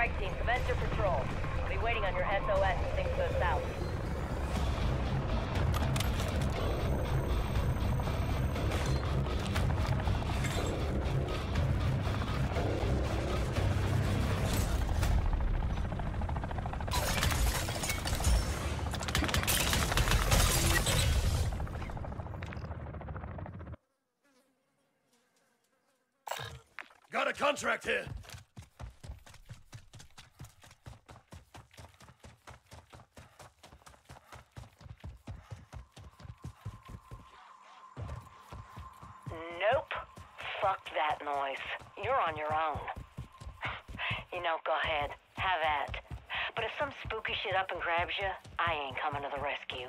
strike team, commence your patrol. I'll be waiting on your SOS if things go south. Got a contract here. Shit up and grabs you, I ain't coming to the rescue.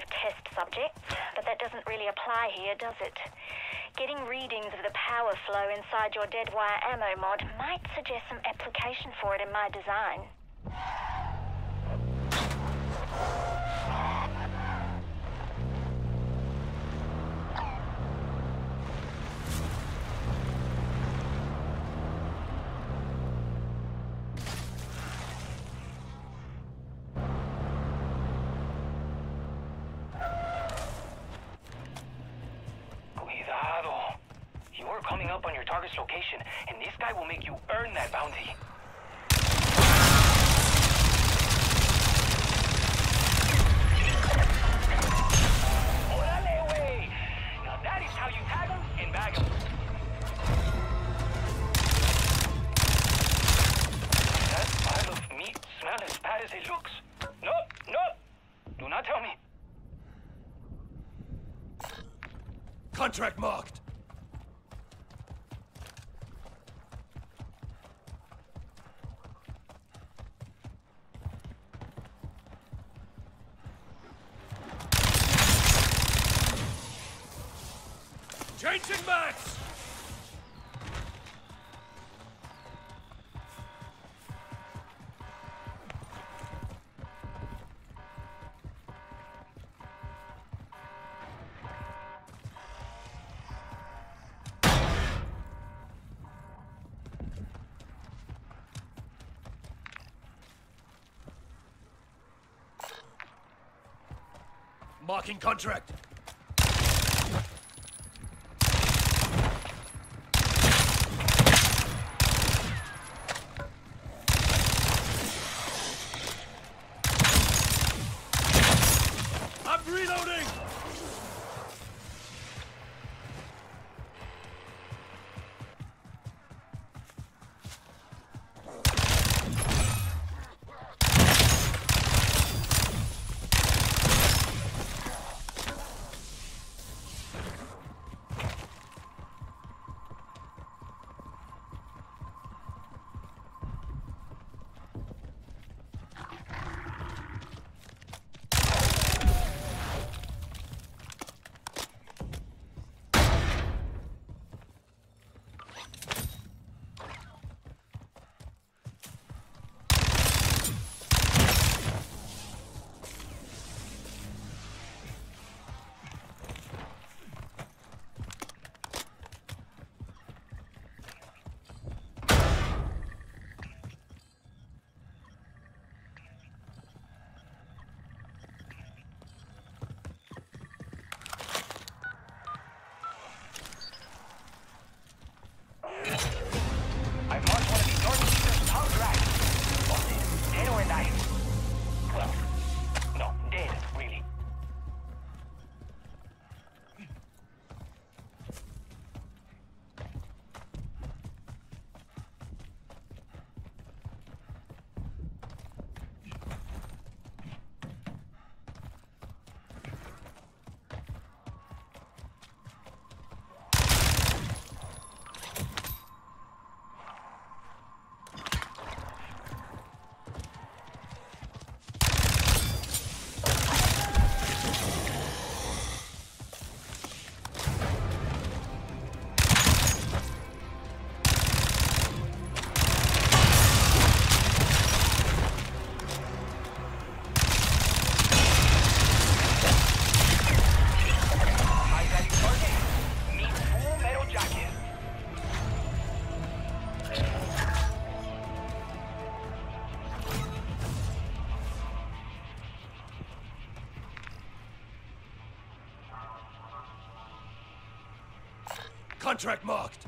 Live test subjects, but that doesn't really apply here, does it? Getting readings of the power flow inside your dead wire ammo mod might suggest some application for it in my design. Changing max! Marking contract. Contract marked.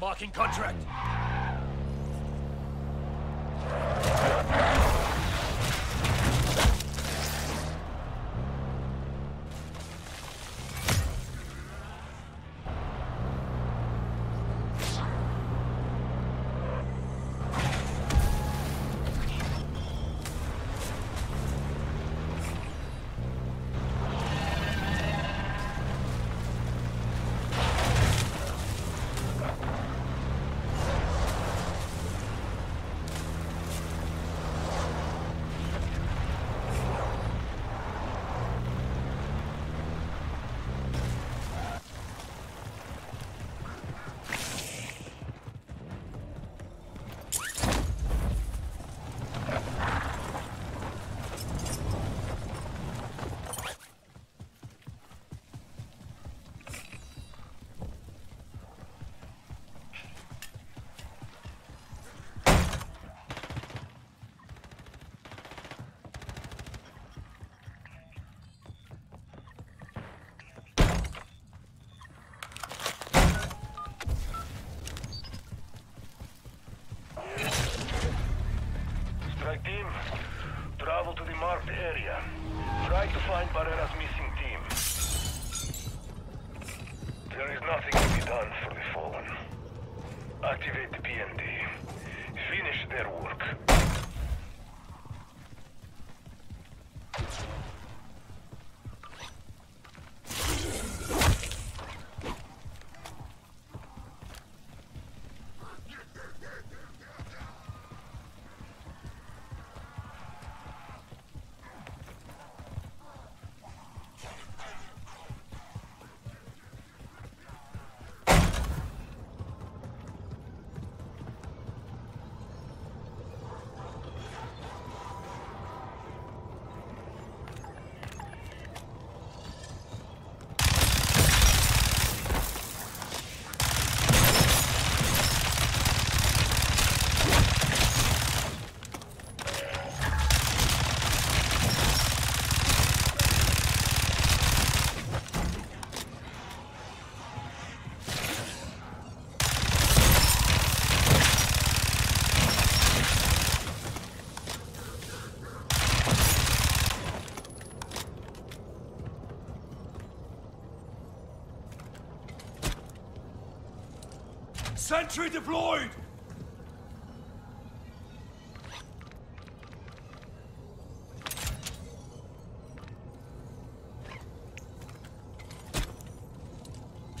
Marking contract. Strike team, travel to the marked area. Try to find Barrera's missing team. There is nothing to be done for the fallen. Activate the PND. Finish their work. Sentry deployed!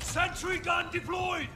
Sentry gun deployed!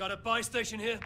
Got a buy station here?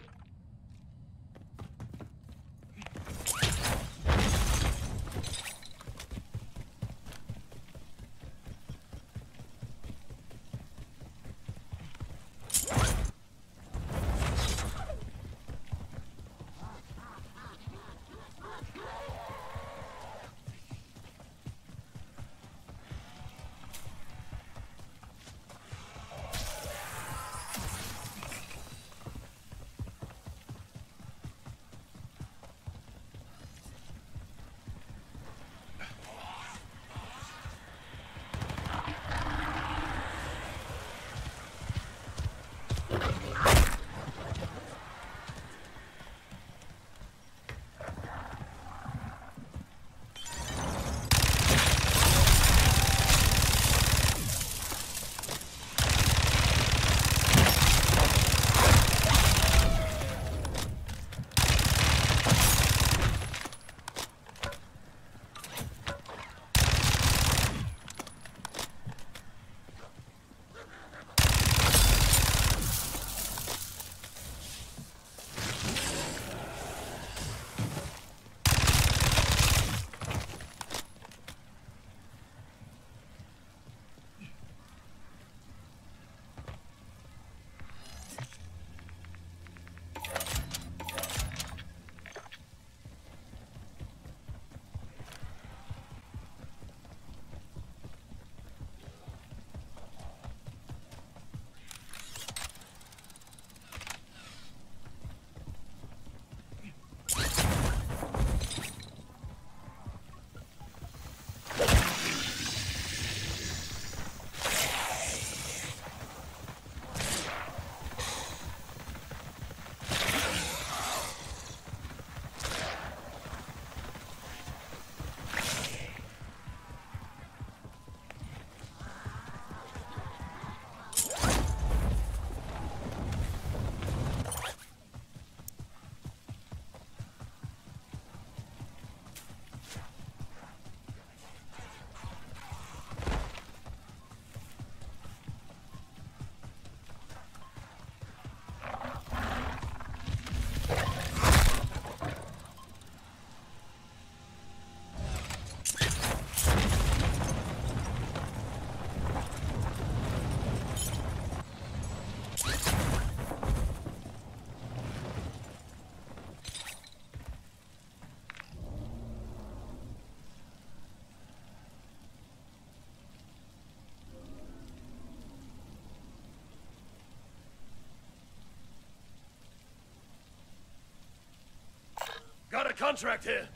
A contract here.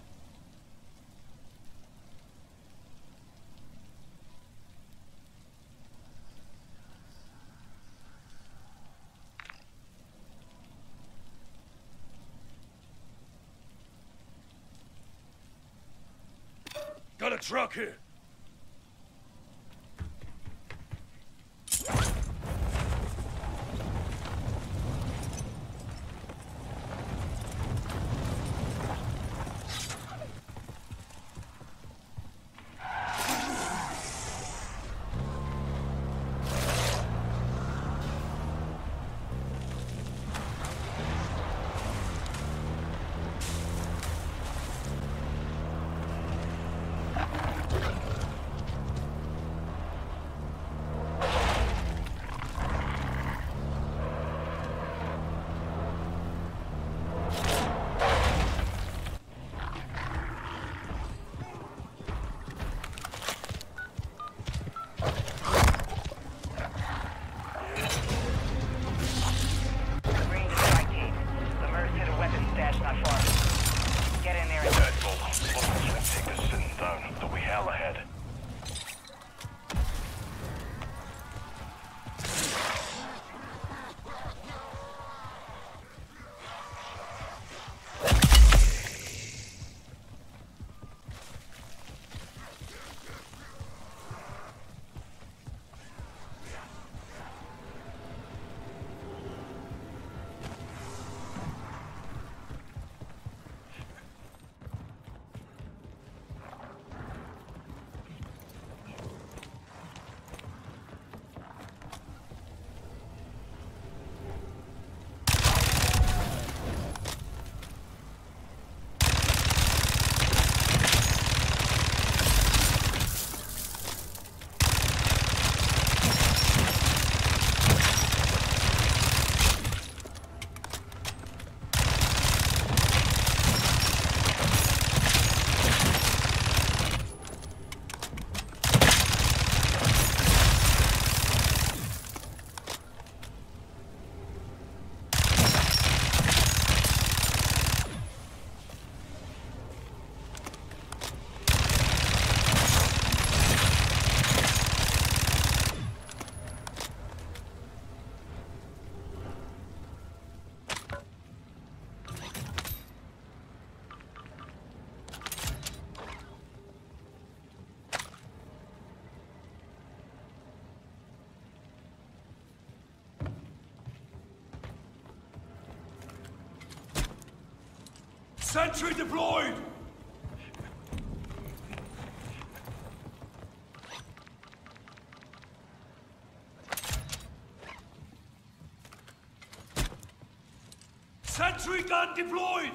Got a truck here. Hell ahead. Sentry deployed! Sentry gun deployed!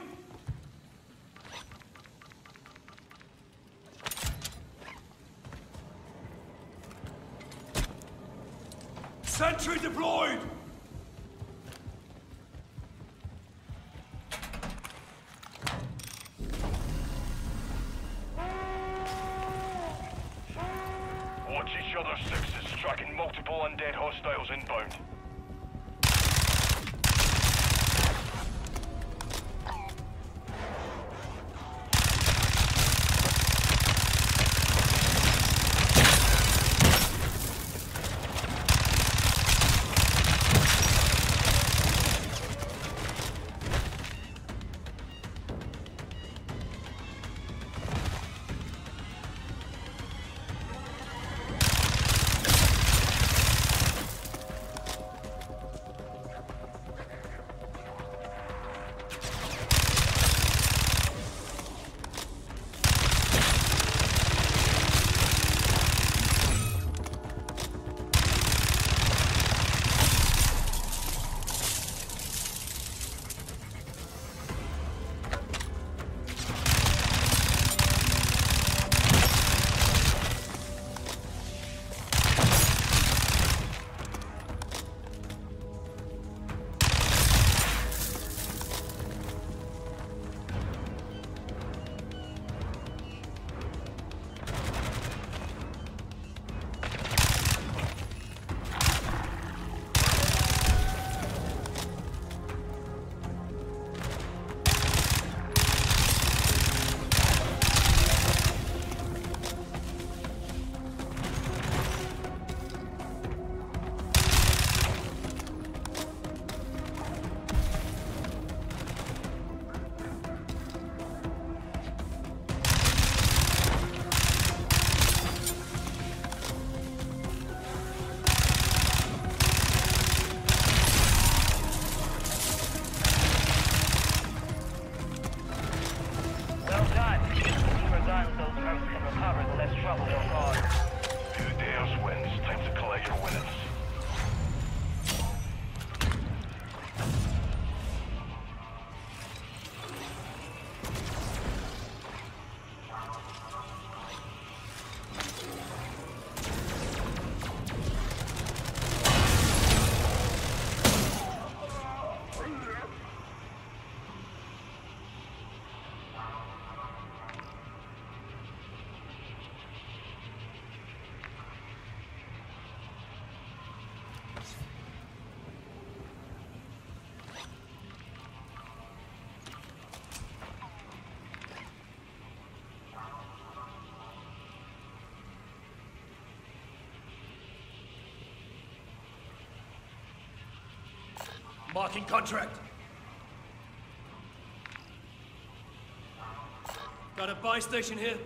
Marking contract. Got a buy station here.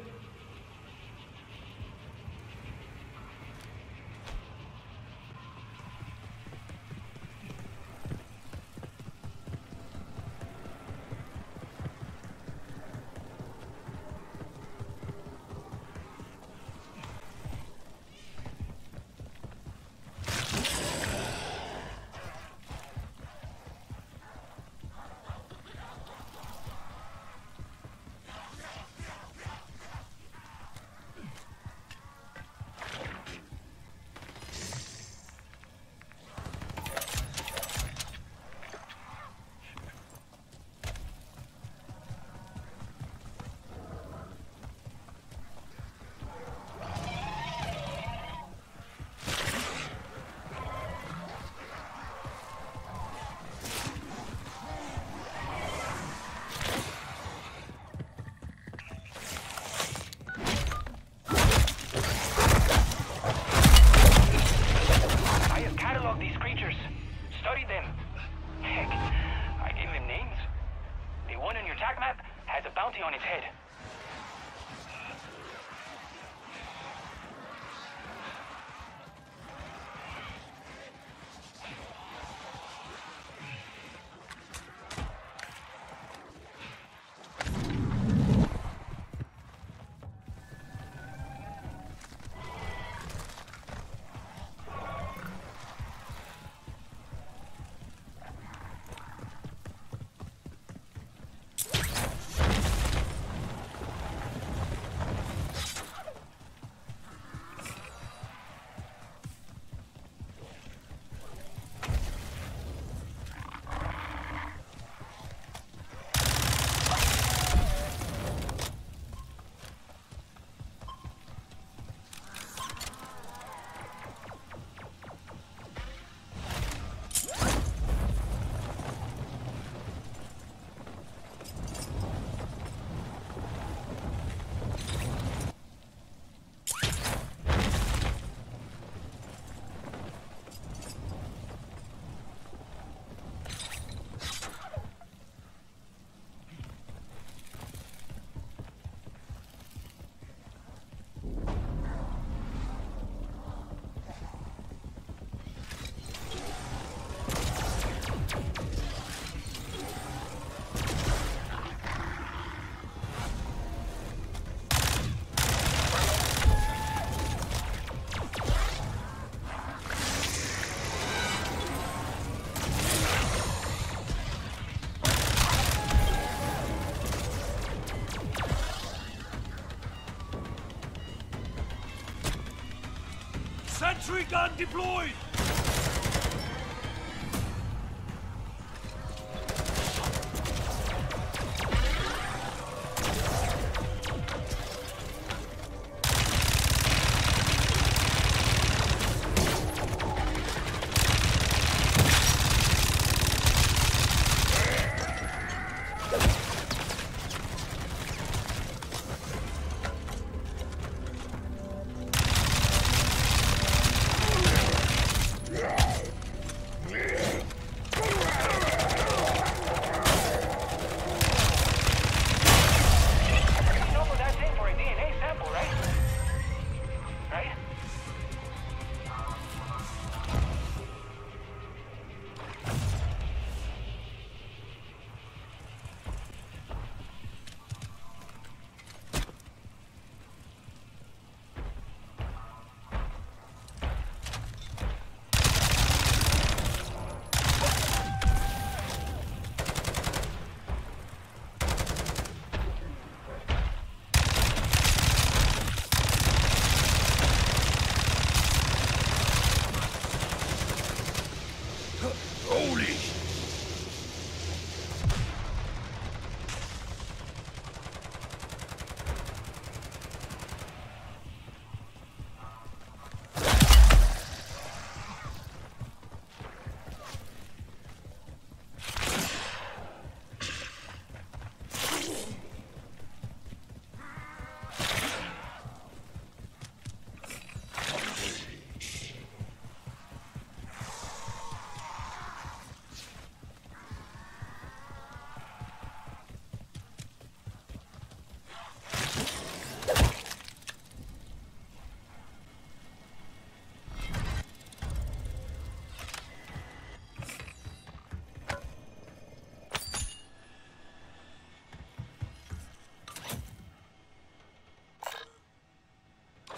Sentry gun deployed!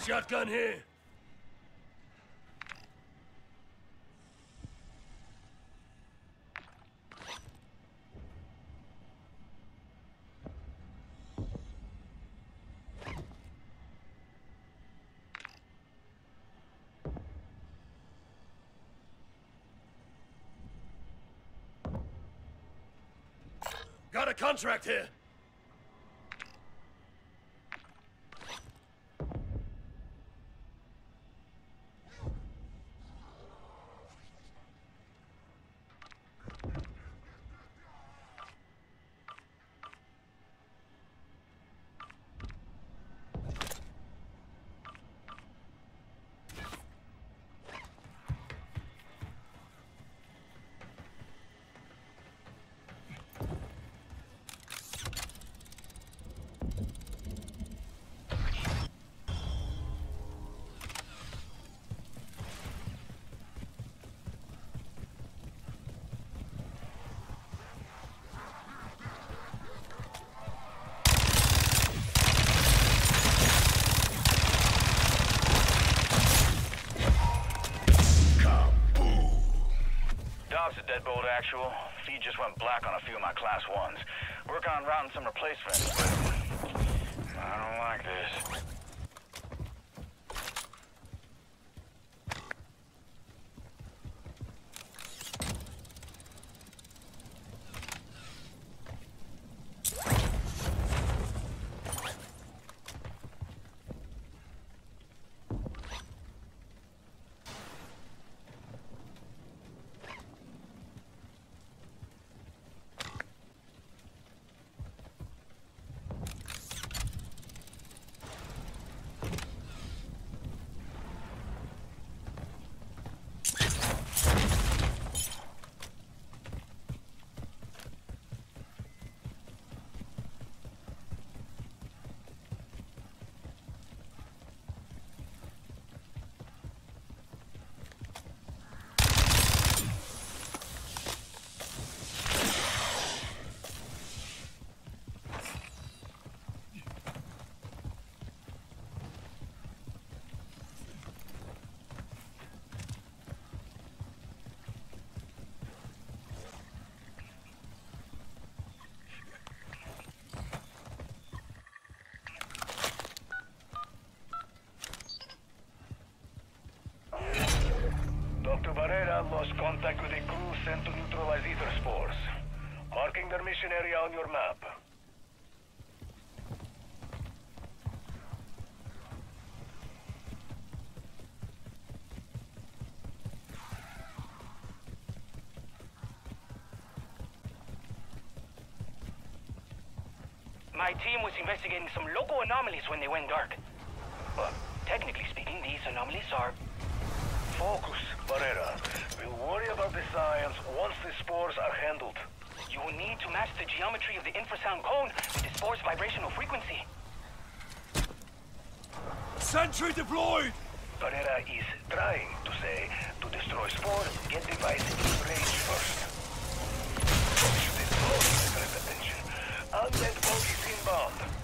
Shotgun here. Got a contract here. Deadbolt actual. Feed just went black on a few of my class ones. Working on routing some replacements, lost contact with a crew sent to neutralize Aether spores. Marking their mission area on your map. My team was investigating some local anomalies when they went dark. But technically speaking, these anomalies are... Focus, Barrera. We'll worry about the science once the spores are handled. You will need to match the geometry of the infrasound cone with the spore's vibrational frequency. Sentry deployed! Barrera is trying to say, to destroy spore, get device in range first. Should it blow secret attention? Undead bogies inbound.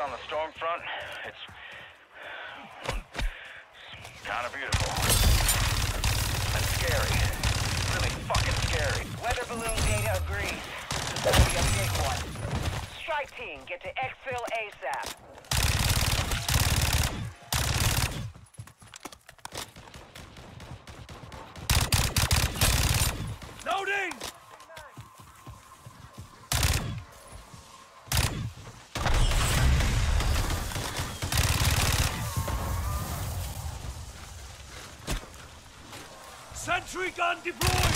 On the storm front, it's kind of beautiful. And scary. Really fucking scary. Weather balloon data agrees. This will be a big one. Strike team, get to exfil ASAP. Sentry gun deployed!